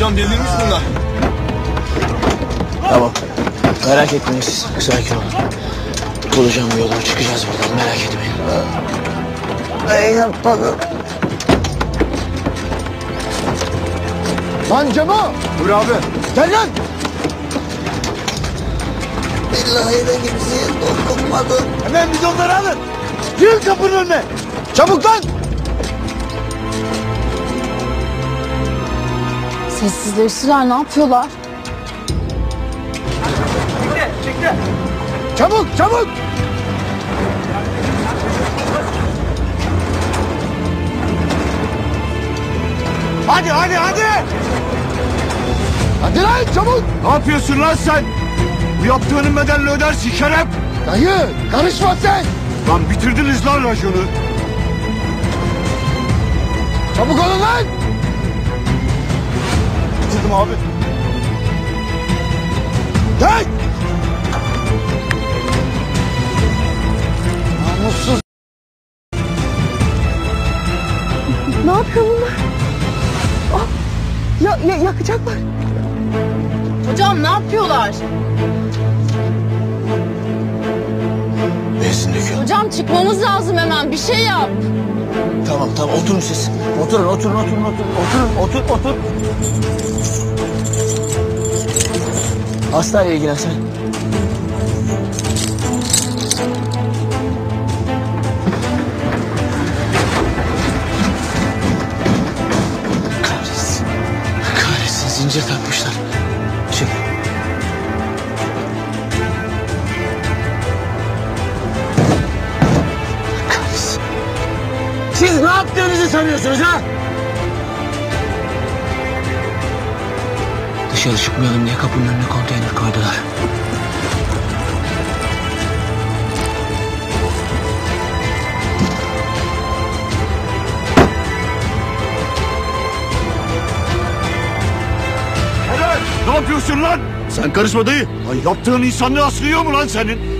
Hocam delirmiş bunlar. Tamam. Merak etmeyin siz. Sakin olun. Bulacağım yolu. Çıkacağız buradan. Merak etmeyin. Ben yapmadım. Lan Cemo! Buyur abi. Gel lan! Billahi de kimseye dokunmadım. Hemen biz onları alın. Yürü kapının önüne. Çabuk lan! Sessizleştiler ne yapıyorlar? Çabuk çabuk! Hadi hadi hadi! Hadi lan çabuk! Ne yapıyorsun lan sen? Bu yaptığının bedelini ödersin şeref. Dayı karışma sen! Lan bitirdiniz lan rajonu. Çabuk olun lan! Bitirdim abi. Gel! Namussuz! Ne yapıyor bunlar? Ah, ya, ya, yakacaklar. Hocam ne yapıyorlar? Benzin döküyor. Hocam çıkmamız lazım hemen bir şey yap. Tamam tamam oturun siz. Oturun oturun oturun oturun. Oturun otur otur. Hastayla ilgilen sen. Kahretsin. Kahretsin zincir takmışlar. Siz ne yaptığınızı sanıyorsunuz ha? Dışarı çıkmayalım diye kapının önüne konteyner koydular. Ne yapıyorsun lan? Sen karışma dayı. Lan yaptığın insanlığı aslıyor mu lan senin?